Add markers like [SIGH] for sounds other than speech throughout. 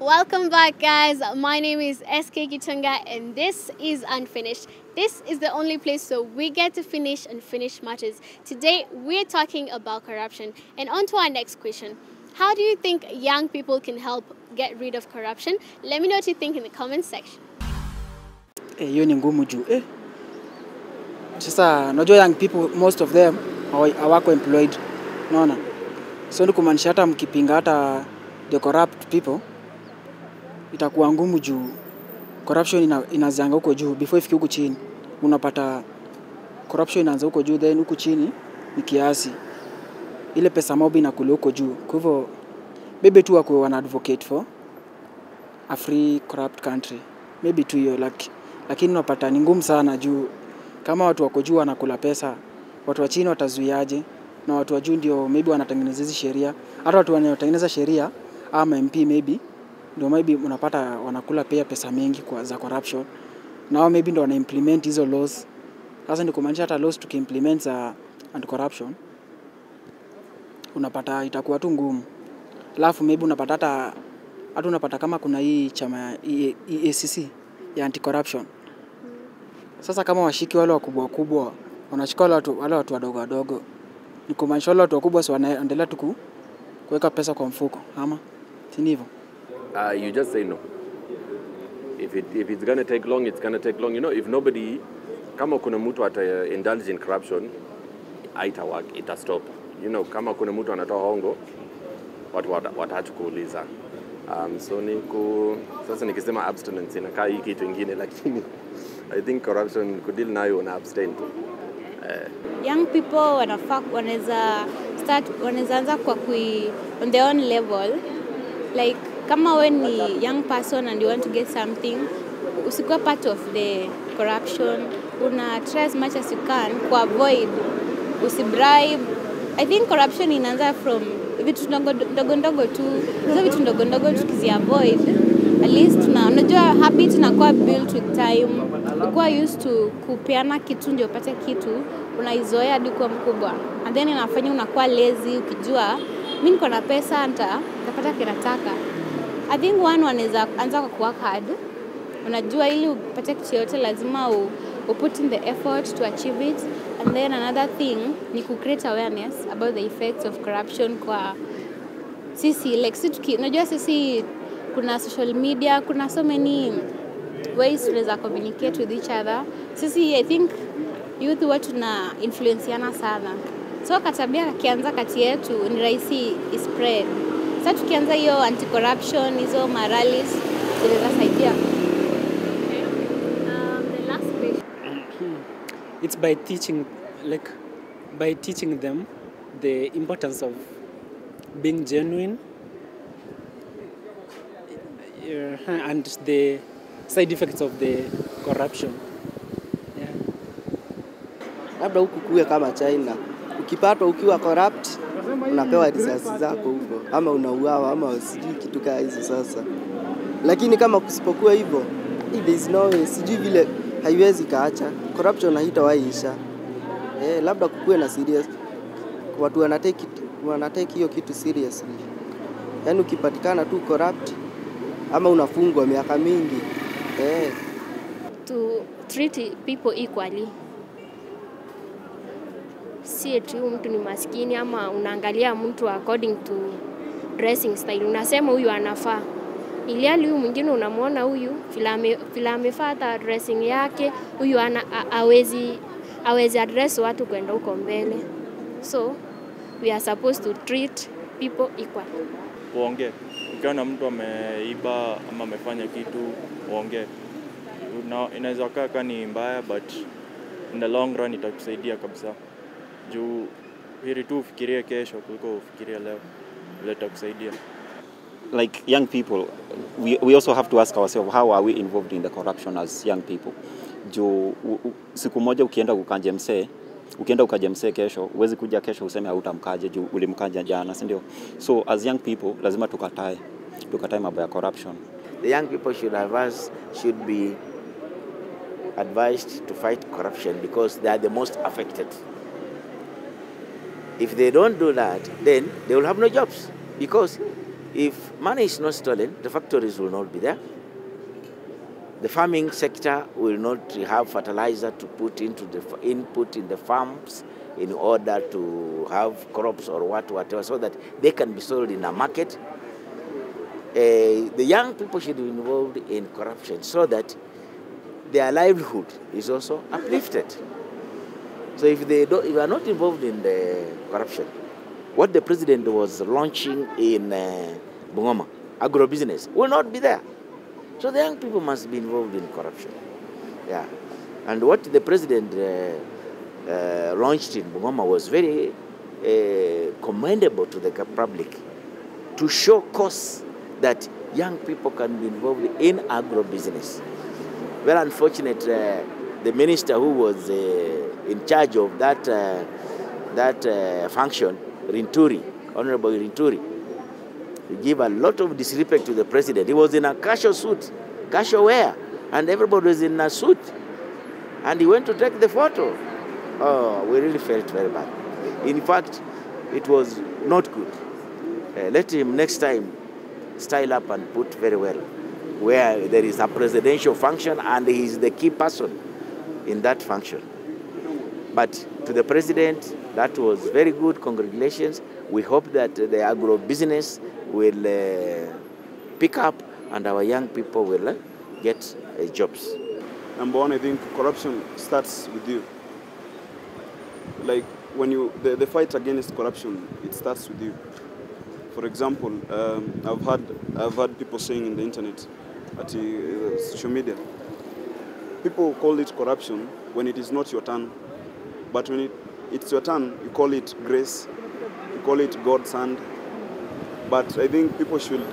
Welcome back, guys. My name is SK Kitunga, and this is Unfinished. This is the only place so we get to finish and finish matters. Today, we're talking about corruption. And on to our next question How do you think young people can help get rid of corruption? Let me know what you think in the comment section. Eh, hiyo ni ngumu juu eh. Sasa unajua young people most of them hawa- hawako employed, unaona, so ni hata mkipinga hata the corrupt people itakuwa ngumu juu. Corruption ina, inazianga huko juu. Before ifike huku chini, unapata corruption inaanza huko juu then huku chini ni kiasi, ile pesa mob inakula huko juu. Kwa hivyo maybe tu wako wana advocate for a free corrupt country. Maybe tu hiyo laki, lakini unapata ni ngumu sana juu. Kama watu wako juu wanakula pesa, watu wa chini watazuiaje? Na watu wa juu ndio maybe wanatengeneza hizi sheria, hata watu wanaotengeneza sheria ama MP maybe ndio maybe unapata wanakula pia pesa mingi kwa za corruption, nao maybe ndio wana implement hizo laws. Sasa ni kumaanisha hata laws tukiimplement za anti corruption unapata itakuwa tu ngumu, alafu maybe unapata hata hata unapata kama kuna hii chama EACC ya anti corruption. Sasa kama washiki wale wakubwa wakubwa wanashika wale watu, wale watu wadogo wadogo, ni kumaanisha wale watu wakubwa si wanaendelea tu kuweka pesa kwa mfuko ama si hivyo? Uh, you just say no. If, it, if it's gonna take long, it's gonna take long. You know, if nobody, kama kuna mtu ata indulge in corruption, haita work, ita stop. You know, kama kuna mtu anatoa hongo, watu wata- wataacha kuuliza. Um, so niku sasa nikisema abstinence inakaa hii kitu ingine, lakini [LAUGHS] I think corruption kudeal nayo una abstain tu. young people wanafaa wanaweza start wanaweza anza kwa kui on their own level like kama we ni young person and you want to get something usikuwa part of the corruption. Una try as much as you can kuavoid usibribe. I think corruption inaanza from vitu ndogo ndogo tu. Hizo vitu ndogo ndogo tukiziavoid at least na unajua habit inakuwa built with time. Ukuwa used to kupeana kitu ndio upate kitu unaizoea hadi kuwa mkubwa. And then inafanya unakuwa lazy ukijua mi niko na pesa nta tapata kinataka. I think one wanaweza anza kwa kuwork hard. Unajua ili upate kitu yote lazima u, u put in the effort to achieve it. And then another thing ni ku create awareness about the effects of corruption kwa sisi like si unajua sisi kuna social media kuna so many ways tunaweza communicate with each other. Sisi i think youth huwa tuna influenciana sana. So katabia kakianza kati yetu ni rahisi ispread sa tukianza hiyo anti corruption hizo maralis zinaweza saidia Um, the last question. it's by teaching like by teaching them the importance of being genuine uh, and the side effects of the corruption yeah. labda huku kuwe kama China, ukipatwa ukiwa corrupt unapewa risasi zako huko, ama unauawa ama sijui kitu kaa hizo sasa. Lakini kama kusipokuwa hivyo, there is no way, sijui vile haiwezi kaacha. Corruption, haitawaiisha. Eh, labda kukuwe na serious. Watu wanateki wanatake hiyo kitu seriously. Yaani ukipatikana tu corrupt ama unafungwa miaka mingi. Eh, to treat people equally si eti huyu mtu ni maskini ama unaangalia mtu according to dressing style unasema huyu anafaa iliali huyu mwingine unamwona huyu vile ame- amefaa hata dressing yake huyu ana awezi awezi address watu kwenda huko mbele so we are supposed to treat people equally uongee. Ukiona mtu ameiba ama amefanya kitu, uongee. Inaweza kaa kaa ni mbaya, but in the long run itakusaidia kabisa, juu hili tu ufikirie kesho kuliko ufikirie leo, vile itakusaidia. like young people, we, we also have to ask ourselves how are we involved in the corruption as young people. Juu siku moja ukienda kukanje msee ukienda ukaje msee kesho, uwezi kuja kesho useme hautamkaje juu ulimkaja jana, si ndio? So as young people lazima tukatae tukatae mambo ya corruption. the young people should advise should be advised to fight corruption because they are the most affected. If they don't do that, then they will have no jobs because If money is not stolen, the factories will not be there. The farming sector will not have fertilizer to put into the input in the farms in order to have crops or what whatever, so that they can be sold in a market. Uh, the young people should be involved in corruption so that their livelihood is also uplifted. So if they, don't, if are not involved in the corruption, what the president was launching in uh, Bungoma, agribusiness, will not be there. So the young people must be involved in corruption. Yeah. And what the president uh, uh, launched in Bungoma was very uh, commendable to the public to show cause that young people can be involved in agribusiness. Very unfortunate, uh, the minister who was uh, in charge of that, uh, that uh, function, Linturi, Honorable Linturi, he gave a lot of disrespect to the president. He was in a casual suit, casual wear, and everybody was in a suit. And he went to take the photo. Oh, we really felt very bad. In fact, it was not good. Uh, let him next time style up and put very well, where there is a presidential function and he is the key person in that function. But to the president, that was very good. Congratulations. We hope that the agro business will uh, pick up and our young people will uh, get uh, jobs. Number one, I think corruption starts with you. Like when you, the, the fight against corruption, it starts with you. For example, um, I've had I've had people saying in the internet, at uh, social media, people call it corruption when it is not your turn, but when it, it's your turn, you call it grace, you call it God's hand. But I think people should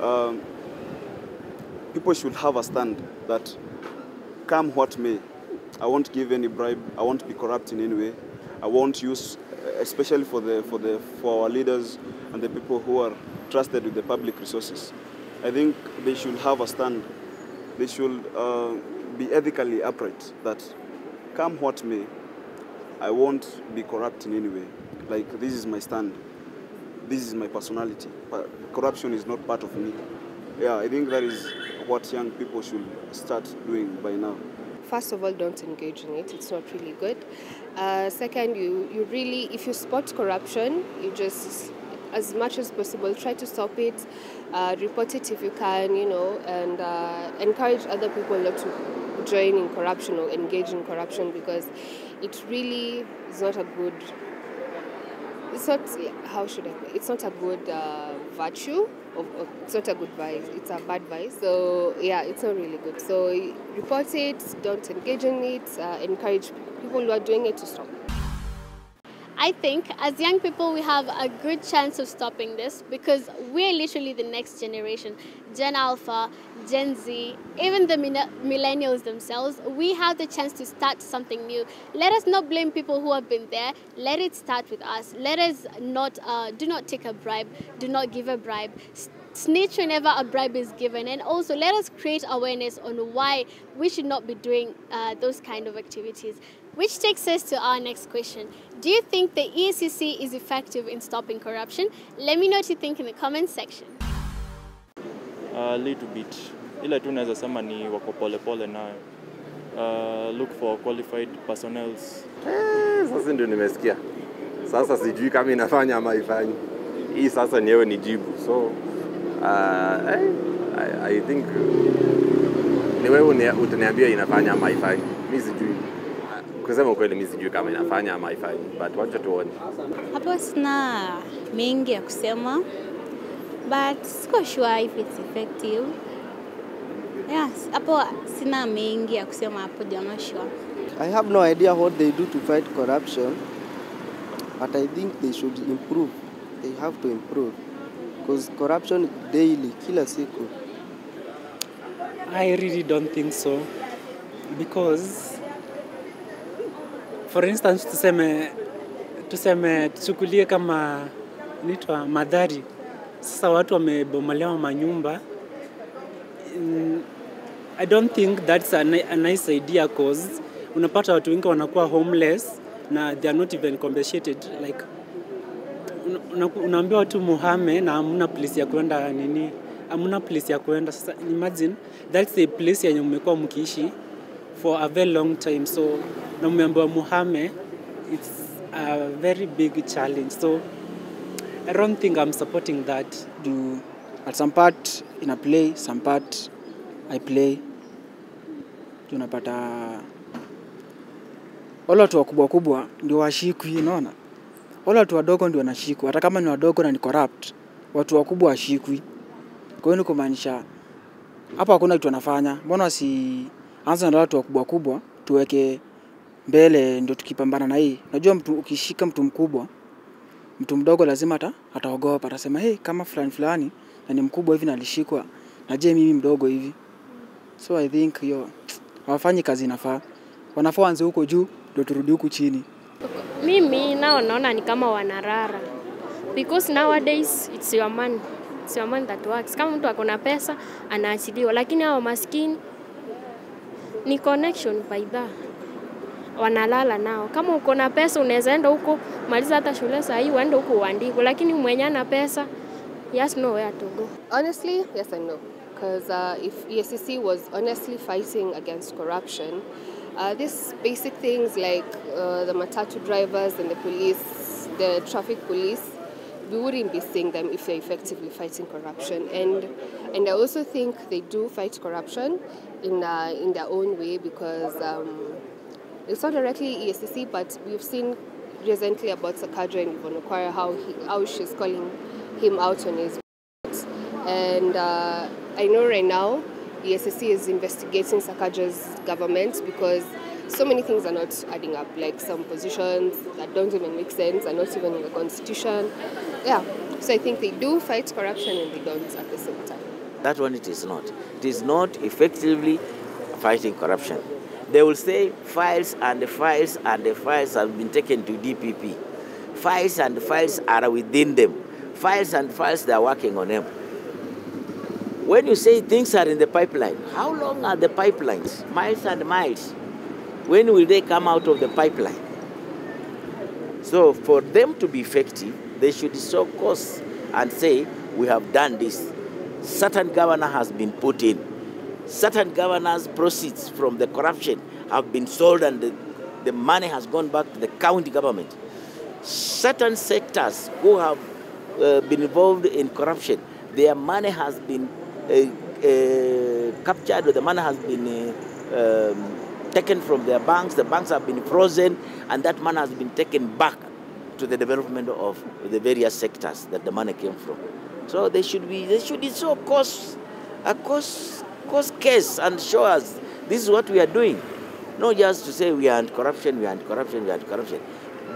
um, people should have a stand that come what may, I won't give any bribe, I won't be corrupt in any way, I won't use, especially for the for the for our leaders and the people who are trusted with the public resources. I think they should have a stand. They should uh, be ethically upright. That come what may, I won't be corrupt in any way. Like this is my stand. This is my personality. Corruption is not part of me. Yeah, I think that is what young people should start doing by now. First of all, don't engage in it. It's not really good. Uh, second, you, you really, if you spot corruption, you just, as much as possible, try to stop it, uh, report it if you can, you know, and uh, encourage other people not to join in corruption or engage in corruption because it really is not a good it's not how should I it's not a good uh, virtue of, it's not a good vice it's a bad vice. So yeah it's not really good. So report it don't engage in it uh, encourage people who are doing it to stop. I think as young people, we have a good chance of stopping this because we're literally the next generation. Gen Alpha, Gen Z, even the millennials themselves, we have the chance to start something new. Let us not blame people who have been there. Let it start with us. Let us not, uh, do not take a bribe, do not give a bribe. Snitch whenever a bribe is given, and also let us create awareness on why we should not be doing uh, those kind of activities. Which takes us to our next question. Do you think the EACC is effective in stopping corruption? Let me know what you think in the comments section. A little bit. Ile tu naweza sema ni wako pole pole nayo. Uh, look for qualified personnels. Eh, sasa ndio nimesikia. Sasa sijui kama inafanya ama ifanyi Hii sasa ni jibu. So uh, eh, I, I think ni wewe utaniambia inafanya ama haifanyi. Mimi sijui kusema ukweli mi sijui kama inafanya ama haifanyi, but wacha tuone. Hapo sina mengi ya kusema, but siko sure if it's effective. Yes, hapo sina mengi ya kusema hapo, sure. I have no idea what they do to fight corruption, but I think they should improve. They have to improve because corruption daily, kila siku. I really don't think so because for instance tuseme tuseme tuchukulie kama nitwa madhari sasa watu wamebomolewa manyumba mm, i don't think that's a, a nice idea cause unapata watu wengi wanakuwa homeless na they are not even compensated like una- unaambiwa tu muhame na hamna place ya kwenda nini, hamna place ya kwenda. Sasa imagine that's a place yenye mmekuwa mkiishi for a very long time, so na mmeambiwa muhame, it's a very big challenge. So I don't think I'm supporting that. Do at some part ina play some part i play juu unapata wale watu wakubwa wakubwa ndio washikwi unaona? Wale watu wadogo ndio wanashikwa. Hata kama ni wadogo na ni corrupt watu wakubwa washikwi. Kwa hiyo ni kumaanisha hapa hakuna kitu wanafanya. Mbona wasianza na watu wakubwa wakubwa tuweke mbele ndio tukipambana na hii? Unajua mtu ukishika mtu mkubwa mtu mdogo lazima ata, ataogopa. Atasema hey, kama fulani fulani na ni mkubwa hivi na alishikwa na je mimi mdogo hivi? So i think hiyo hawafanyi kazi inafaa wanafaa wanze huko juu ndio turudi huku chini Mimi nao naona ni kama wanarara because nowadays it's your money. It's your money that works. Kama mtu akona pesa anaachiliwa, lakini hao maskini ni connection baidha wanalala nao. Kama uko na pesa unaweza enda huko maliza hata shule saa hii uende huko uandikwe, lakini mwenye ana pesa he has nowhere to go. Honestly, yes and no. Because uh, if EACC was honestly fighting against corruption, uh, these basic things like uh, the matatu drivers and the police, the traffic police, we wouldn't be seeing them if they're effectively fighting corruption. And and I also think they do fight corruption in uh, in their own way because um, it's not directly EACC, but we've seen recently about Sakaja and Yvonne how he, how she's calling him out on his and uh, I know right now the SSC is investigating Sakaja's government because so many things are not adding up. Like some positions that don't even make sense are not even in the constitution. Yeah, so I think they do fight corruption and they don't at the same time. That one it is not. It is not effectively fighting corruption. They will say files and the files and the files have been taken to DPP. Files and files are within them. Files and files they are working on them. When you say things are in the pipeline, how long are the pipelines? Miles and miles. When will they come out of the pipeline? So for them to be effective, they should show course and say, we have done this. Certain governor has been put in. Certain governors' proceeds from the corruption have been sold and the, the money has gone back to the county government. Certain sectors who have uh, been involved in corruption, their money has been captured, or the money has been uh, um, taken from their banks, the banks have been frozen, and that money has been taken back to the development of the various sectors that the money came from. So they should be, they should show cost, a cost, cost case and show us this is what we are doing. Not just to say we are anti-corruption, we are anti-corruption, we are anti-corruption.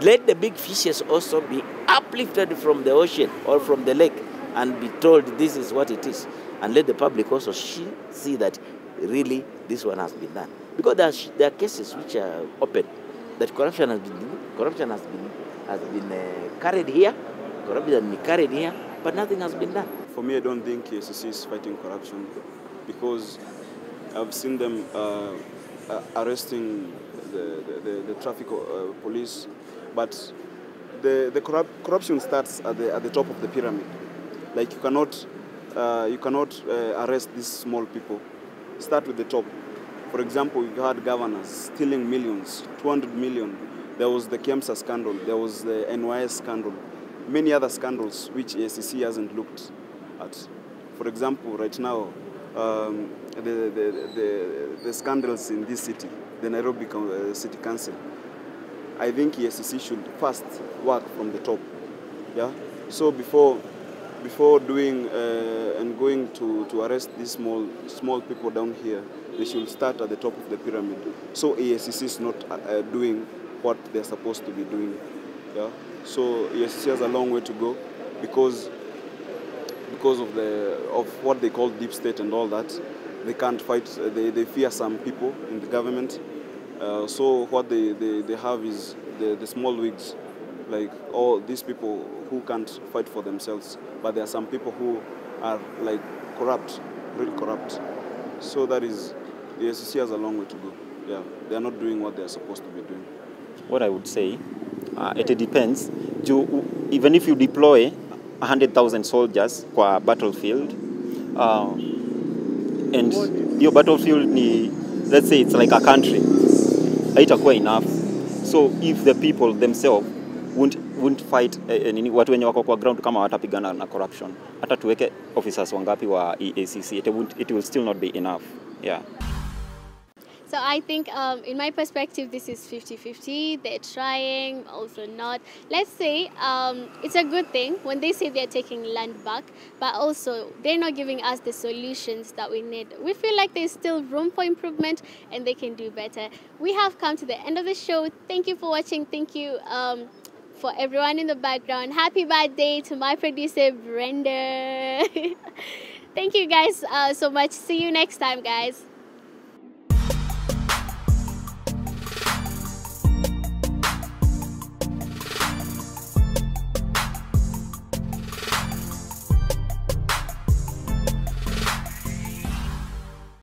Let the big fishes also be uplifted from the ocean or from the lake and be told this is what it is. And let the public also see, that really this one has been done. Because there are, there are cases which are open that corruption has been corruption has been has been uh, carried here, corruption has been carried here, but nothing has been done. For me, I don't think KCC is fighting corruption because I've seen them uh, uh, arresting the, the, the, the traffic uh, police, but the, the corrupt, corruption starts at the, at the top of the pyramid. Like you cannot, uh, you cannot uh, arrest these small people. Start with the top. For example, you had governors stealing millions, 200 million. There was the KEMSA scandal, there was the NYS scandal, many other scandals which ACC hasn't looked at. For example, right now, um, the, the, the, the scandals in this city, the Nairobi uh, City Council, I think EACC should first work from the top. Yeah. So before before doing uh, and going to, to arrest these small small people down here, they should start at the top of the pyramid. So EACC is not uh, uh, doing what they're supposed to be doing. Yeah. So EACC has a long way to go because because of the of what they call deep state and all that. They can't fight. uh, They, they fear some people in the government. Uh, so what they, they, they have is the, the small wigs, like all these people who can't fight for themselves. But there are some people who are like corrupt, really corrupt. So that is, the SEC has a long way to go. Yeah, they are not doing what they are supposed to be doing. What I would say, uh, it depends juu even if you deploy 100,000 soldiers kwa battlefield uh, and your battlefield ni let's say it's like a country haitakuwa enough so if the people themselves won't, won't fight eh, eh, nini watu wenye wako kwa ground kama watapigana na corruption hata tuweke officers wangapi wa EACC it, won't, it will still not be enough yeah So I think, um, in my perspective, this is 50-50. They're trying, also not. Let's say um, it's a good thing when they say they're taking land back, but also they're not giving us the solutions that we need. We feel like there's still room for improvement, and they can do better. We have come to the end of the show. Thank you for watching. Thank you. Um, for everyone in the background, happy birthday to my producer Brenda. [LAUGHS] Thank you guys uh, so much. See you next time, guys.